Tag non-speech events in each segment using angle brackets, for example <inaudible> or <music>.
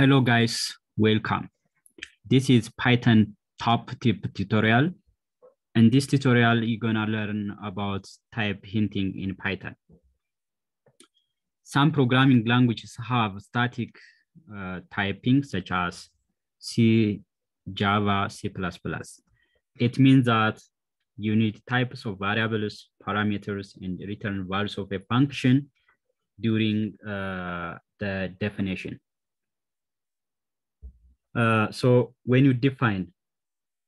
Hello guys, welcome. This is Python top tip tutorial. In this tutorial, you're gonna learn about type hinting in Python. Some programming languages have static uh, typing such as C, Java, C++. It means that you need types of variables, parameters, and return values of a function during uh, the definition. Uh, so when you define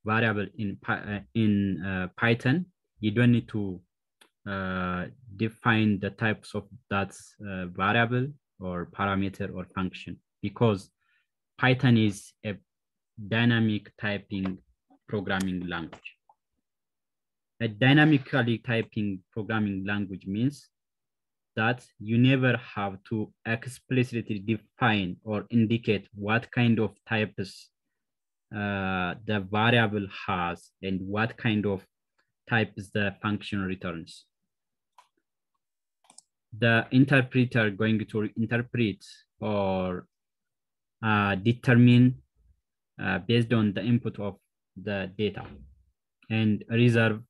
variable in uh, in uh, Python, you don't need to uh, define the types of that uh, variable or parameter or function because Python is a dynamic typing programming language. A dynamically typing programming language means that you never have to explicitly define or indicate what kind of types uh, the variable has and what kind of types the function returns. The interpreter going to interpret or uh, determine uh, based on the input of the data and reserve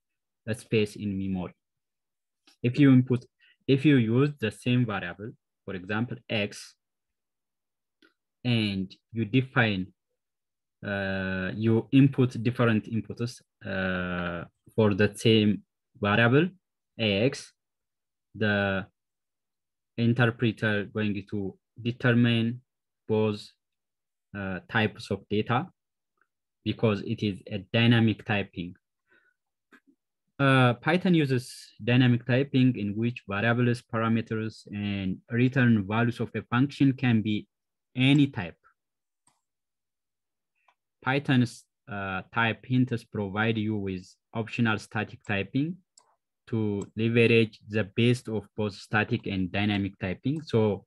a space in memory. If you input if you use the same variable, for example, x, and you define, uh, you input different inputs uh, for the same variable, ax, the interpreter going to determine both uh, types of data because it is a dynamic typing uh, Python uses dynamic typing in which variables, parameters, and return values of a function can be any type. Python's uh, type hints provide you with optional static typing to leverage the best of both static and dynamic typing. So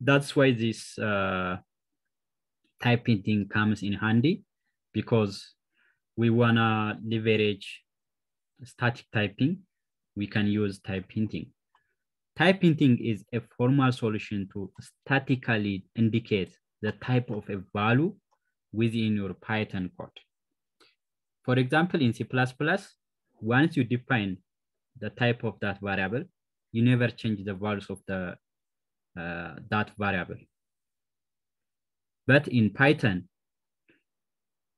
that's why this uh, type hinting comes in handy because we wanna leverage static typing, we can use type hinting. Type hinting is a formal solution to statically indicate the type of a value within your Python code. For example, in C++, once you define the type of that variable, you never change the values of the uh, that variable. But in Python,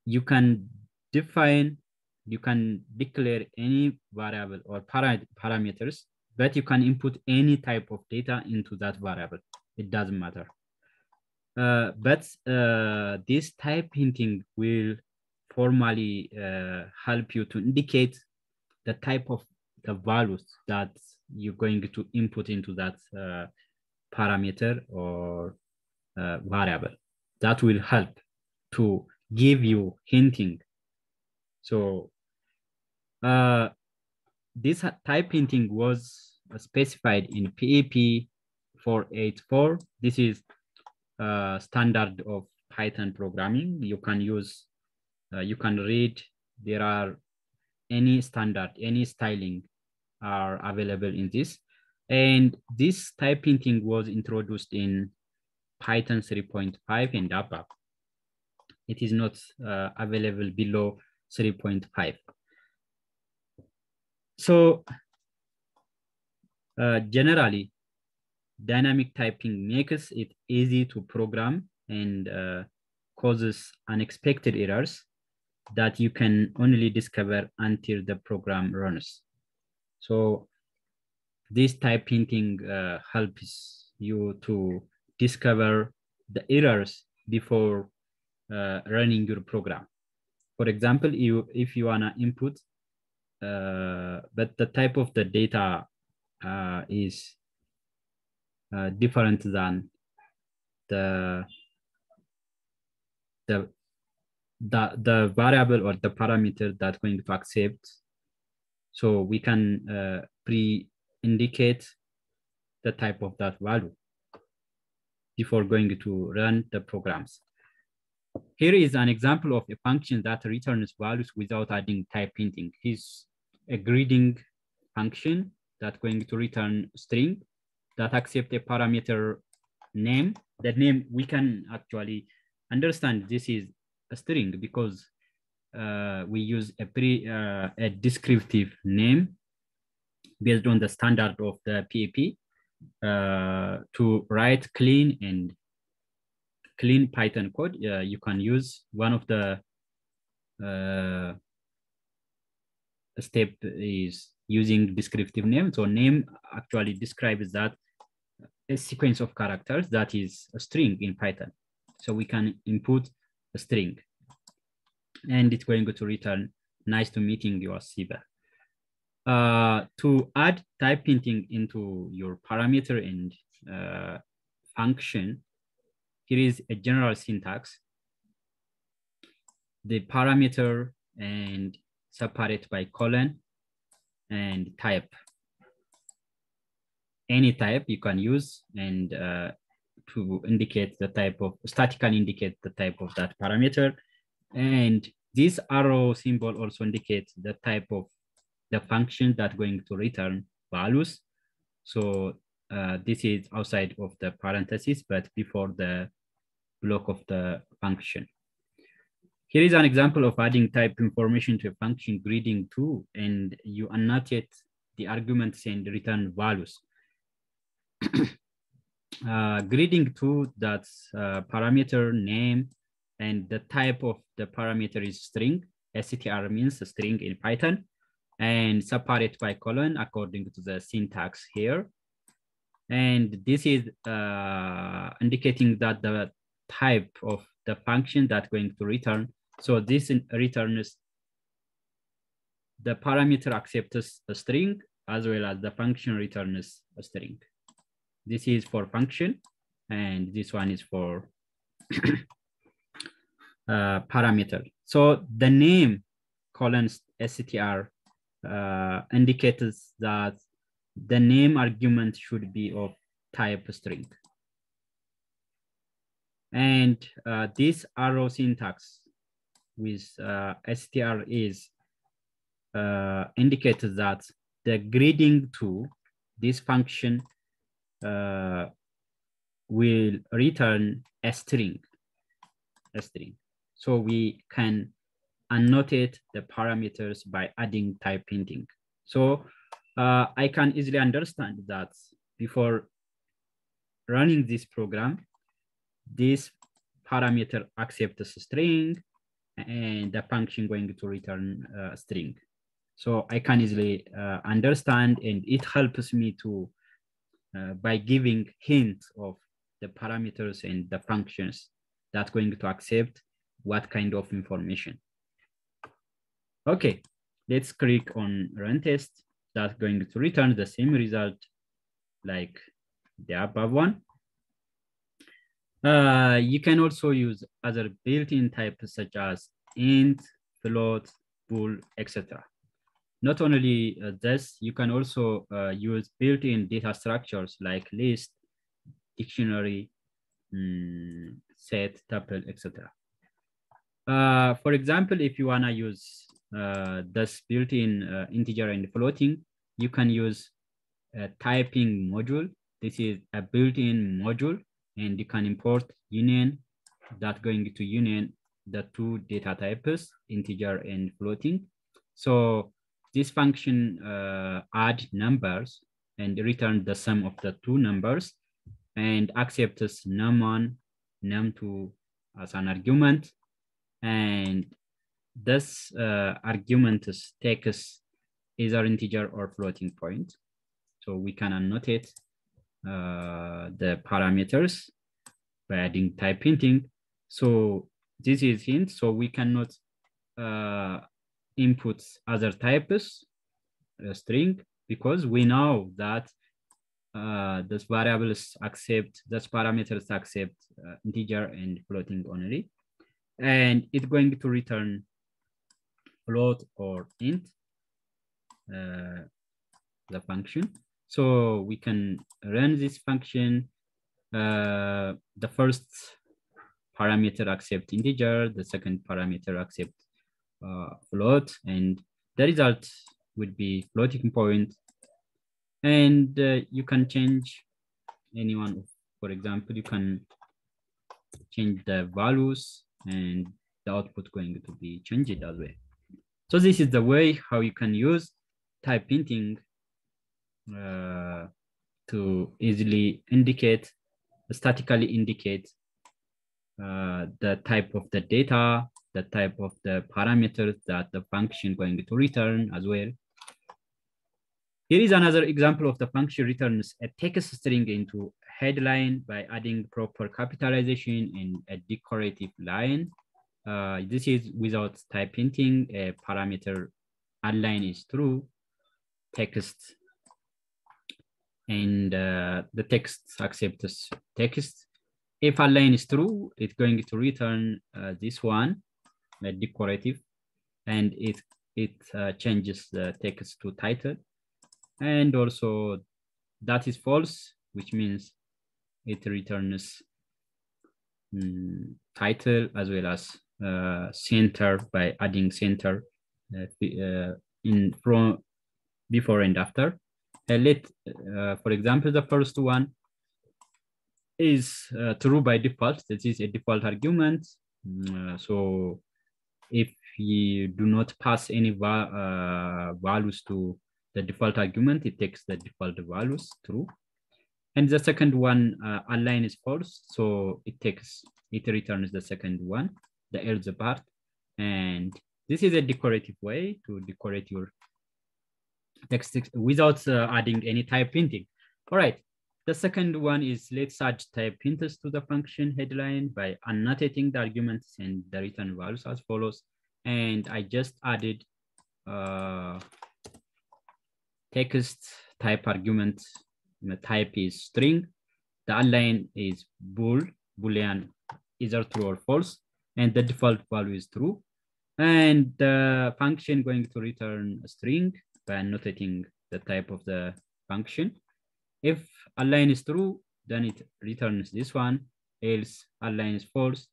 you can define you can declare any variable or para parameters, but you can input any type of data into that variable. It doesn't matter. Uh, but uh, this type hinting will formally uh, help you to indicate the type of the values that you're going to input into that uh, parameter or uh, variable. That will help to give you hinting so uh, this type hinting was specified in PEP 484. This is a standard of Python programming. You can use, uh, you can read, there are any standard, any styling are available in this. And this type hinting was introduced in Python 3.5 and above. It is not uh, available below 3.5. So uh, generally, dynamic typing makes it easy to program and uh, causes unexpected errors that you can only discover until the program runs. So this type hinting uh, helps you to discover the errors before uh, running your program. For example, you if you wanna input but the type of the data uh, is uh, different than the the the the variable or the parameter that's going to accept. So we can uh, pre-indicate the type of that value before going to run the programs. Here is an example of a function that returns values without adding type hinting. He's a greeting function that's going to return string that accept a parameter name, That name, we can actually understand this is a string because uh, we use a pre uh, a descriptive name based on the standard of the PEP uh, to write clean and clean Python code. Uh, you can use one of the uh, step is using descriptive name. So name actually describes that a sequence of characters that is a string in Python. So we can input a string and it's going to return nice to meeting you, Siba. Uh, to add type hinting into your parameter and uh, function, here is a general syntax. The parameter and separate by colon and type. Any type you can use and uh, to indicate the type of, statically indicate the type of that parameter. And this arrow symbol also indicates the type of the function that going to return values. So uh, this is outside of the parentheses, but before the block of the function. Here is an example of adding type information to a function greeting2, and you annotate the arguments and return values. <coughs> uh, greeting2, that's uh, parameter name, and the type of the parameter is string. str means string in Python, and separate by colon according to the syntax here. And this is uh, indicating that the type of the function that going to return so this returns the parameter accepts a string as well as the function returns a string. This is for function and this one is for <coughs> uh, parameter. So the name colon str uh, indicates that the name argument should be of type string. And uh, this arrow syntax with uh, str is uh, indicates that the greeting2 this function uh, will return a string, a string. So we can annotate the parameters by adding type hinting. So uh, I can easily understand that before running this program, this parameter accepts a string and the function going to return a string. So I can easily uh, understand and it helps me to, uh, by giving hints of the parameters and the functions that's going to accept what kind of information. Okay, let's click on run test. That's going to return the same result like the above one. Uh, you can also use other built-in types such as int, float, bool, etc. Not only uh, this, you can also uh, use built-in data structures like list, dictionary, um, set, tuple, etc. Uh, for example, if you wanna use uh, this built-in uh, integer and floating, you can use a typing module. This is a built-in module and you can import union that going to union the two data types, integer and floating. So this function uh, add numbers and return the sum of the two numbers and accepts num1, num2 as an argument. And this uh, argument takes either integer or floating point. So we can annotate uh, the parameters by adding type hinting. So this is hint, so we cannot uh, input other types uh, string because we know that uh, those variables accept, those parameters accept uh, integer and floating only. And it's going to return float or int, uh, the function. So we can run this function. Uh, the first parameter accept integer, the second parameter accept uh, float, and the result would be floating point. And uh, you can change any one For example, you can change the values and the output going to be changed as well. So this is the way how you can use type hinting uh, to easily indicate, statically indicate uh, the type of the data, the type of the parameters that the function going to return as well. Here is another example of the function returns a text string into headline by adding proper capitalization in a decorative line. Uh, this is without type hinting, a parameter align is true, text, and uh, the text accepts text. If align is true, it's going to return uh, this one, a decorative, and it, it uh, changes the text to title. And also that is false, which means it returns um, title as well as uh, center by adding center uh, uh, in from before and after. Uh, let, uh, for example, the first one is uh, true by default. This is a default argument. Mm, so if you do not pass any va values to the default argument, it takes the default values true. And the second one, uh, align is false. So it takes, it returns the second one, the else part. And this is a decorative way to decorate your text without uh, adding any type hinting. All right, the second one is let's add type hinters to the function headline by annotating the arguments and the return values as follows. And I just added uh, text type argument the type is string, the align is bool, boolean either true or false, and the default value is true. And the function going to return a string by annotating the type of the function. If align is true, then it returns this one, else align is false,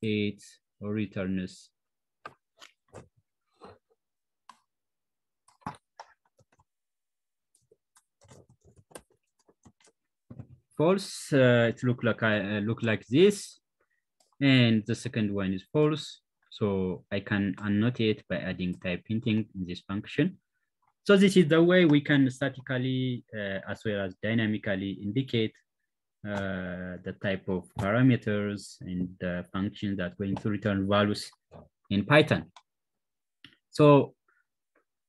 it returns false. Uh, it look like I uh, look like this, and the second one is false. So I can annotate by adding type hinting in this function. So this is the way we can statically uh, as well as dynamically indicate uh, the type of parameters and the function that going to return values in Python. So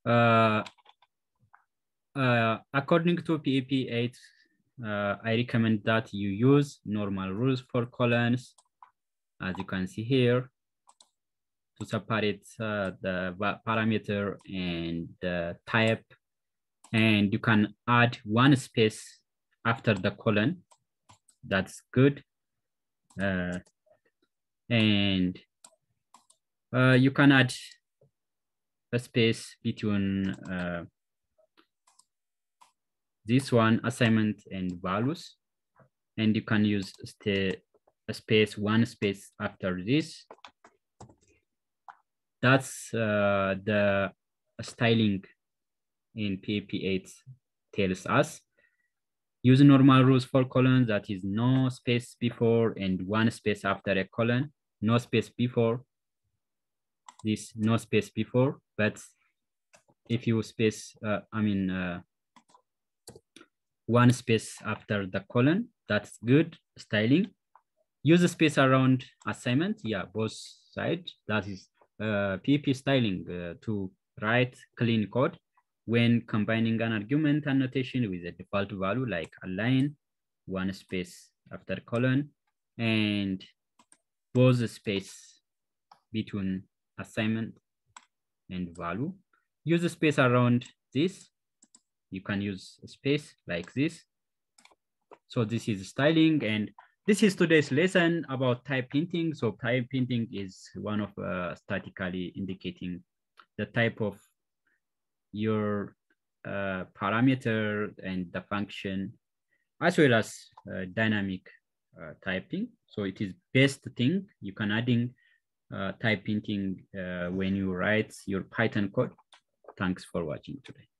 uh, uh, according to PEP 8 uh, I recommend that you use normal rules for colons, as you can see here, separate uh, the parameter and the type. And you can add one space after the colon. That's good. Uh, and uh, you can add a space between uh, this one assignment and values and you can use a space one space after this that's uh, the styling in PEP8 tells us use normal rules for colon that is no space before and one space after a colon no space before this no space before but if you space uh, i mean uh, one space after the colon. That's good styling. Use a space around assignment. Yeah, both sides. That is uh, PEP styling uh, to write clean code when combining an argument annotation with a default value like align, one space after colon, and both space between assignment and value. Use a space around this you can use space like this. So this is styling and this is today's lesson about type hinting. So type hinting is one of uh, statically indicating the type of your uh, parameter and the function as well as uh, dynamic uh, typing. So it is best thing you can adding uh, type hinting uh, when you write your Python code. Thanks for watching today.